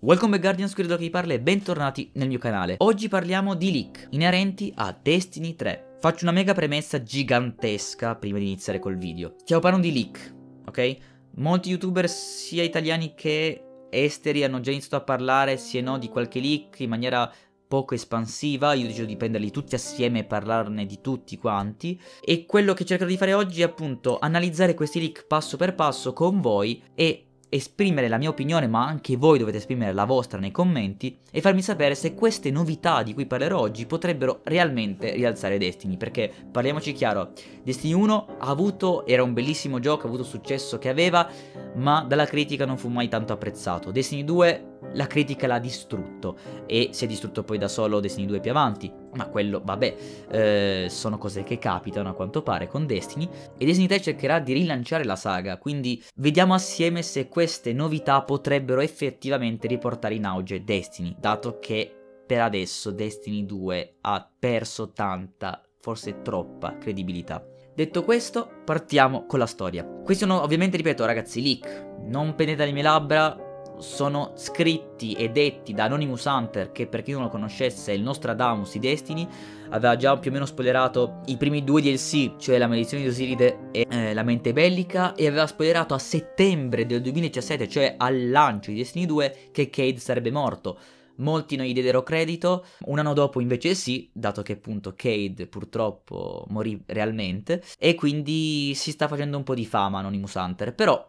Welcome back Guardians, qui da chi parla e bentornati nel mio canale. Oggi parliamo di leak inerenti a Destiny 3. Faccio una mega premessa gigantesca prima di iniziare col video. Stiamo parlando di leak, ok? Molti youtuber sia italiani che esteri hanno già iniziato a parlare sì e no di qualche leak in maniera poco espansiva, io decido di prenderli tutti assieme e parlarne di tutti quanti. E quello che cercherò di fare oggi è appunto analizzare questi leak passo per passo con voi e esprimere la mia opinione, ma anche voi dovete esprimere la vostra nei commenti e farmi sapere se queste novità di cui parlerò oggi potrebbero realmente rialzare Destiny, perché parliamoci chiaro, Destiny 1 ha avuto, era un bellissimo gioco, ha avuto il successo che aveva, ma dalla critica non fu mai tanto apprezzato. Destiny 2 la critica l'ha distrutto e si è distrutto poi da solo Destiny 2 più avanti, ma quello, vabbè, eh, sono cose che capitano a quanto pare con Destiny e Destiny 3 cercherà di rilanciare la saga, quindi vediamo assieme se queste novità potrebbero effettivamente riportare in auge Destiny, dato che per adesso Destiny 2 ha perso tanta, forse troppa credibilità. Detto questo, partiamo con la storia. Questi sono ovviamente, ripeto, ragazzi, leak. Non pendete le mie labbra, sono scritti e detti da Anonymous Hunter, che per chi non lo conoscesse è il Nostradamus di Destiny, aveva già più o meno spoilerato i primi due DLC, cioè la maledizione di Osiride e eh, la mente bellica, e aveva spoilerato a settembre del 2017, cioè al lancio di Destiny 2, che Cade sarebbe morto. Molti non gli diedero credito, un anno dopo invece sì, dato che appunto Cade purtroppo morì realmente, e quindi si sta facendo un po' di fama Anonymous Hunter, però,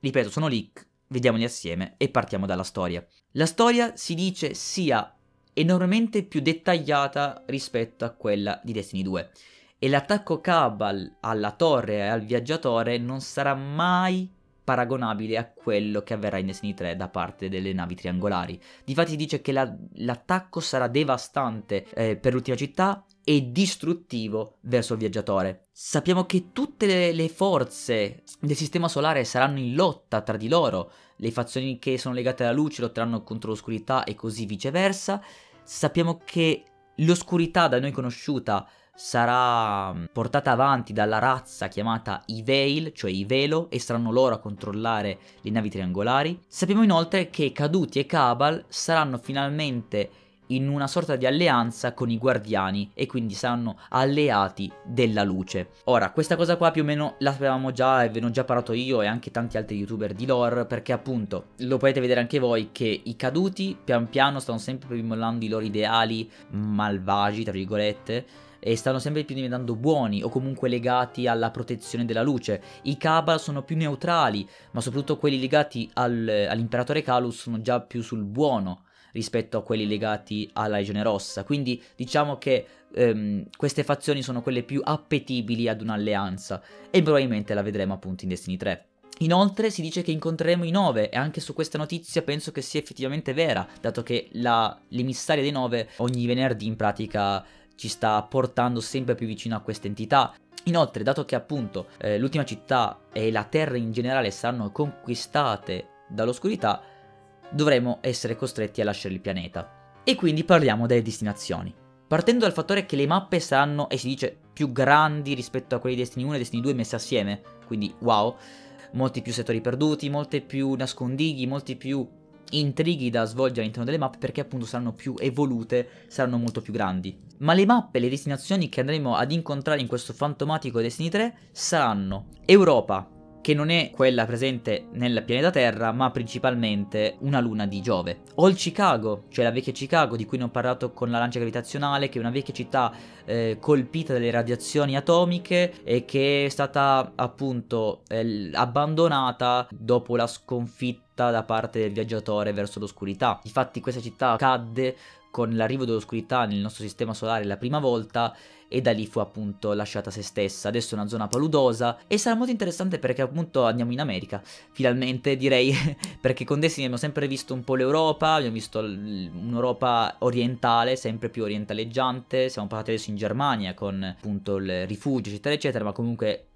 ripeto, sono leak, Vediamoli assieme e partiamo dalla storia. La storia si dice sia enormemente più dettagliata rispetto a quella di Destiny 2 e l'attacco Cabal alla torre e al viaggiatore non sarà mai paragonabile a quello che avverrà in Destiny 3 da parte delle navi triangolari. Difatti si dice che la, l'attacco sarà devastante eh, per l'ultima città e distruttivo verso il viaggiatore. Sappiamo che tutte le, forze del sistema solare saranno in lotta tra di loro, le fazioni che sono legate alla luce lotteranno contro l'oscurità e così viceversa. Sappiamo che l'oscurità da noi conosciuta sarà mm, portata avanti dalla razza chiamata i Veil, cioè i Velo, e saranno loro a controllare le navi triangolari. Sappiamo inoltre che Caduti e Cabal saranno finalmente in una sorta di alleanza con i guardiani e quindi saranno alleati della luce. Ora, questa cosa qua più o meno la sapevamo già e ve ne ho già parlato io e anche tanti altri youtuber di lore perché appunto lo potete vedere anche voi che i caduti pian piano stanno sempre più mollando i loro ideali malvagi, tra virgolette, e stanno sempre più diventando buoni o comunque legati alla protezione della luce. I Cabal sono più neutrali, ma soprattutto quelli legati al, all'imperatore Calus sono già più sul buono rispetto a quelli legati alla Legione Rossa. Quindi diciamo che ehm, queste fazioni sono quelle più appetibili ad un'alleanza e probabilmente la vedremo appunto in Destiny 3. Inoltre si dice che incontreremo i Nove e anche su questa notizia penso che sia effettivamente vera, dato che la, l'emissaria dei Nove ogni venerdì in pratica ci sta portando sempre più vicino a questa entità. Inoltre, dato che appunto eh, l'ultima città e la Terra in generale saranno conquistate dall'oscurità, dovremo essere costretti a lasciare il pianeta. E quindi parliamo delle destinazioni. Partendo dal fattore che le mappe saranno, e si dice, più grandi rispetto a quelle di Destiny 1 e Destiny 2 messe assieme, quindi wow, molti più settori perduti, molte più nascondighi, molti più intrighi da svolgere all'interno delle mappe perché appunto saranno più evolute, saranno molto più grandi. Ma le mappe, le destinazioni che andremo ad incontrare in questo fantomatico Destiny 3 saranno Europa, che non è quella presente nel pianeta Terra, ma principalmente una luna di Giove. Old Chicago, cioè la vecchia Chicago di cui ne ho parlato con la lancia gravitazionale, che è una vecchia città eh, colpita dalle radiazioni atomiche e che è stata appunto eh, abbandonata dopo la sconfitta da parte del viaggiatore verso l'oscurità. Infatti questa città cadde con l'arrivo dell'oscurità nel nostro sistema solare la prima volta e da lì fu appunto lasciata se stessa. Adesso è una zona paludosa e sarà molto interessante perché appunto andiamo in America, finalmente direi, perché con Destiny abbiamo sempre visto un po' l'Europa, abbiamo visto un'Europa orientale, sempre più orientaleggiante, siamo passati adesso in Germania con appunto il rifugio eccetera eccetera, ma comunque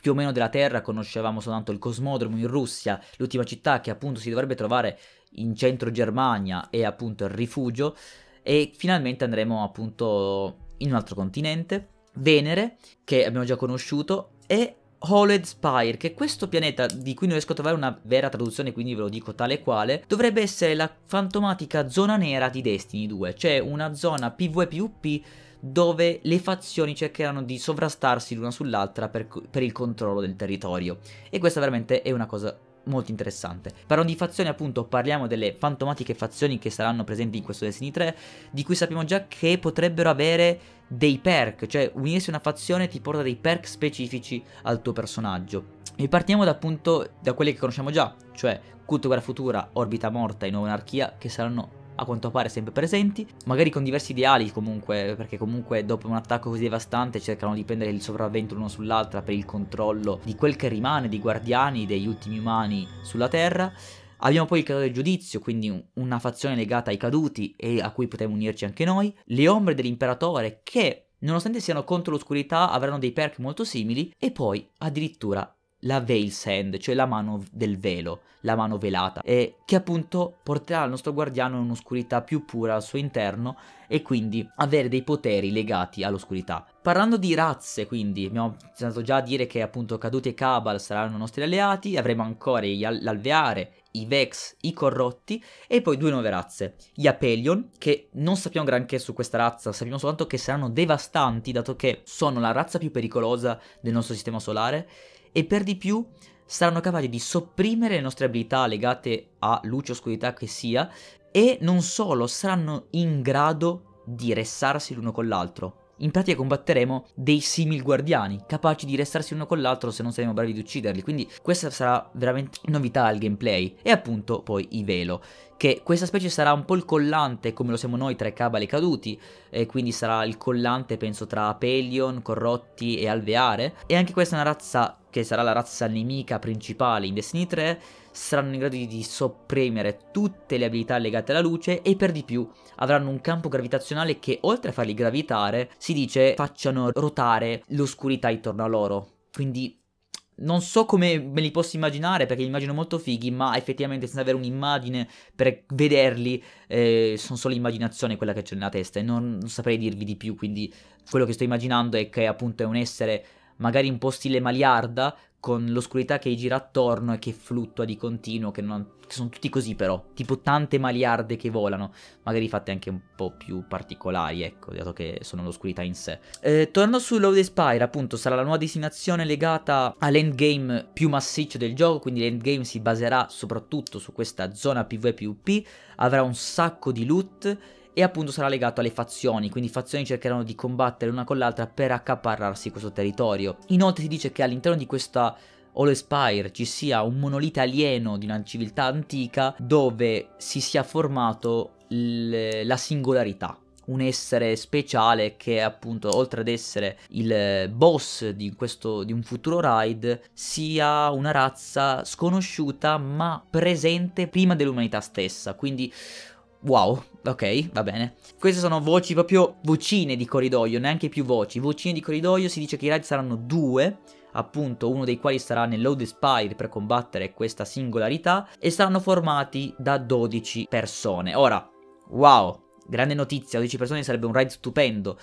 più o meno della Terra conoscevamo soltanto il cosmodromo in Russia, l'ultima città che appunto si dovrebbe trovare in centro Germania è appunto il rifugio e finalmente andremo appunto in un altro continente, Venere, che abbiamo già conosciuto, e Holed Spire, che questo pianeta, di cui non riesco a trovare una vera traduzione, quindi ve lo dico tale quale, dovrebbe essere la fantomatica zona nera di Destiny 2, cioè una zona PvP dove le fazioni cercheranno di sovrastarsi l'una sull'altra per, per il controllo del territorio. E questa veramente è una cosa molto interessante. Parlando di fazioni, appunto, parliamo delle fantomatiche fazioni che saranno presenti in questo Destiny 3, di cui sappiamo già che potrebbero avere dei perk, cioè unirsi a una fazione ti porta dei perk specifici al tuo personaggio. E partiamo da appunto da quelli che conosciamo già, cioè Culto Guerra Futura, Orbita Morta e Nuova Anarchia, che saranno a quanto pare sempre presenti, magari con diversi ideali comunque, perché comunque dopo un attacco così devastante cercano di prendere il sopravvento l'uno sull'altra per il controllo di quel che rimane dei guardiani, degli ultimi umani sulla Terra. Abbiamo poi il caduto del giudizio, quindi una fazione legata ai caduti e a cui potremo unirci anche noi. Le ombre dell'imperatore che, nonostante siano contro l'oscurità, avranno dei perk molto simili. E poi addirittura la Veil's Hand, cioè la mano del velo, la mano velata, e che appunto porterà il nostro guardiano in un'oscurità più pura al suo interno e quindi avere dei poteri legati all'oscurità. Parlando di razze, quindi, abbiamo iniziato già a dire che appunto Caduti e Cabal saranno nostri alleati, avremo ancora l'Alveare, i Vex, i Corrotti e poi due nuove razze, gli Apelion, che non sappiamo granché su questa razza, sappiamo soltanto che saranno devastanti dato che sono la razza più pericolosa del nostro sistema solare e per di più saranno capaci di sopprimere le nostre abilità legate a luce o oscurità che sia e non solo saranno in grado di ressarsi l'uno con l'altro. In pratica combatteremo dei simil guardiani, capaci di restarsi l'uno con l'altro se non saremo bravi di ucciderli, quindi questa sarà veramente novità al gameplay. E appunto poi i velo, che questa specie sarà un po' il collante come lo siamo noi tra i cabali caduti, e quindi sarà il collante penso tra Pelion, Corrotti e Alveare, e anche questa è una razza che sarà la razza nemica principale in Destiny 3, saranno in grado di sopprimere tutte le abilità legate alla luce e per di più avranno un campo gravitazionale che oltre a farli gravitare, si dice facciano rotare l'oscurità intorno a loro. Quindi non so come me li posso immaginare perché li immagino molto fighi, ma effettivamente senza avere un'immagine per vederli eh, sono solo immaginazione quella che c'è nella testa e non, non saprei dirvi di più, quindi quello che sto immaginando è che appunto è un essere magari un po' stile Maliarda, con l'oscurità che gira attorno e che fluttua di continuo, che, non, che, sono tutti così però, tipo tante maliarde che volano, magari fatte anche un po' più particolari, ecco, dato che sono l'oscurità in sé. Eh, tornando su Load Spire, appunto, sarà la nuova destinazione legata all'endgame più massiccio del gioco, quindi l'endgame si baserà soprattutto su questa zona PvP, avrà un sacco di loot e appunto sarà legato alle fazioni, quindi fazioni cercheranno di combattere l'una con l'altra per accaparrarsi questo territorio. Inoltre si dice che all'interno di questa All Spire ci sia un monolite alieno di una civiltà antica dove si sia formato la singolarità, un essere speciale che appunto oltre ad essere il boss di, questo, di un futuro raid sia una razza sconosciuta ma presente prima dell'umanità stessa quindi Wow, ok, va bene. Queste sono voci proprio vocine di corridoio, neanche più voci. Vocine di corridoio si dice che i raid saranno due, appunto uno dei quali sarà nell'Old Spire per combattere questa singolarità, e saranno formati da 12 persone. Ora, wow, grande notizia, 12 persone sarebbe un raid stupendo.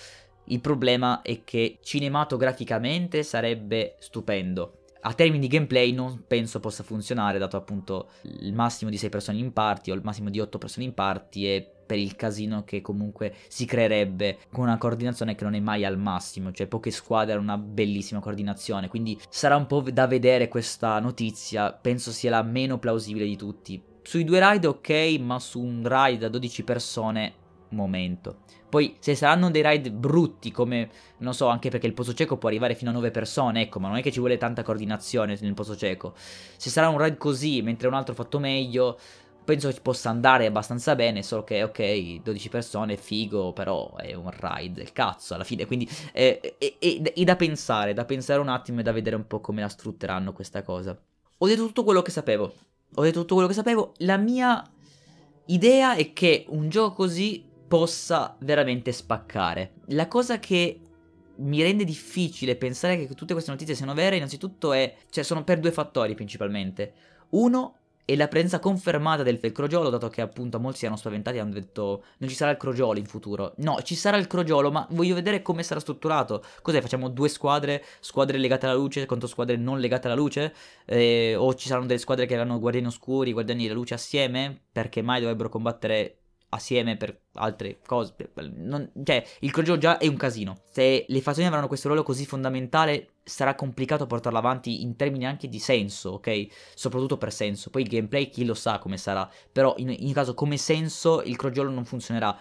Il problema è che cinematograficamente sarebbe stupendo a termini di gameplay non penso possa funzionare, dato appunto il massimo di 6 persone in party o il massimo di 8 persone in party e per il casino che comunque si creerebbe con una coordinazione che non è mai al massimo, cioè poche squadre hanno una bellissima coordinazione, quindi sarà un po' da vedere questa notizia, penso sia la meno plausibile di tutti. Sui due ride ok, ma su un ride da 12 persone momento. Poi se saranno dei raid brutti come, non so, anche perché il posto cieco può arrivare fino a 9 persone, ecco, ma non è che ci vuole tanta coordinazione nel posto cieco. Se sarà un raid così, mentre un altro fatto meglio, penso che possa andare abbastanza bene, solo che ok, 12 persone, figo, però è un raid, il cazzo alla fine, quindi è, è, è, è da pensare, da pensare un attimo e da vedere un po' come la strutteranno questa cosa. Ho detto tutto quello che sapevo, ho detto tutto quello che sapevo, la mia idea è che un gioco così possa veramente spaccare. La cosa che mi rende difficile pensare che tutte queste notizie siano vere, innanzitutto è, cioè sono per due fattori principalmente. Uno e la presenza confermata del, del crogiolo, dato che appunto molti si erano spaventati e hanno detto non ci sarà il crogiolo in futuro. No, ci sarà il crogiolo, ma voglio vedere come sarà strutturato. Cos'è? Facciamo due squadre, squadre legate alla luce contro squadre non legate alla luce? Eh, o ci saranno delle squadre che avranno guardiani oscuri, guardiani della luce assieme? Perché mai dovrebbero combattere assieme per altre cose. Non, cioè, il crogiolo già è un casino. Se le fazioni avranno questo ruolo così fondamentale, sarà complicato portarlo avanti in termini anche di senso, ok? Soprattutto per senso. Poi il gameplay chi lo sa come sarà. Però in, in caso come senso il crogiolo non funzionerà.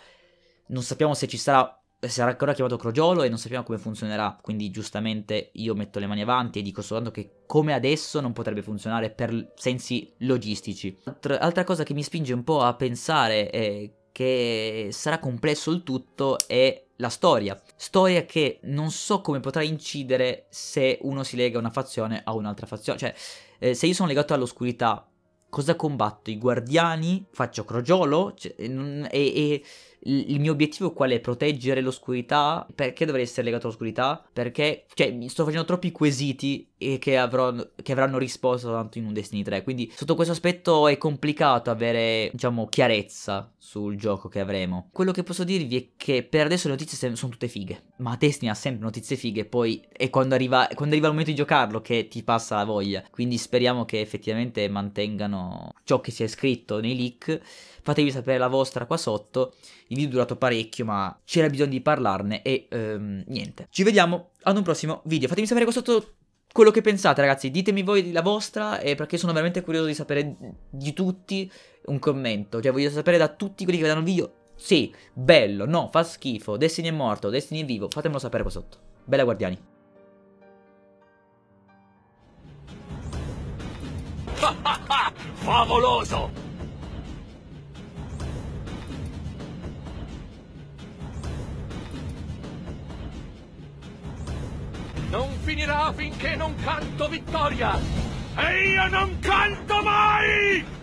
Non sappiamo se ci sarà sarà ancora chiamato crogiolo e non sappiamo come funzionerà, quindi giustamente io metto le mani avanti e dico soltanto che come adesso non potrebbe funzionare per sensi logistici. Altra cosa che mi spinge un po' a pensare è che sarà complesso il tutto è la storia. Storia che non so come potrà incidere se uno si lega una fazione a un'altra fazione. Cioè, eh, se io sono legato all'oscurità, cosa combatto? I guardiani? Faccio crogiolo? Cioè, e, e il mio obiettivo qual è? Proteggere l'oscurità? Perché dovrei essere legato all'oscurità? Perché, cioè, mi sto facendo troppi quesiti e che, avrò, che avranno risposto tanto in un Destiny 3. Quindi, sotto questo aspetto è complicato avere, diciamo, chiarezza sul gioco che avremo. Quello che posso dirvi è che per adesso le notizie sono tutte fighe. Ma Destiny ha sempre notizie fighe, poi è quando arriva, quando arriva il momento di giocarlo che ti passa la voglia. Quindi speriamo che effettivamente mantengano ciò che si è scritto nei leak. Fatevi sapere la vostra qua sotto. Il video è durato parecchio, ma c'era bisogno di parlarne e um, niente. Ci vediamo ad un prossimo video. Fatemi sapere qua sotto quello che pensate, ragazzi. Ditemi voi la vostra, eh, perché sono veramente curioso di sapere di tutti un commento. Cioè, voglio sapere da tutti quelli che vedono il video. Sì, bello, no, fa schifo. Destiny è morto, Destiny è vivo. Fatemelo sapere qua sotto. Bella guardiani. Favoloso! non finirà finché non canto vittoria! E io non canto mai!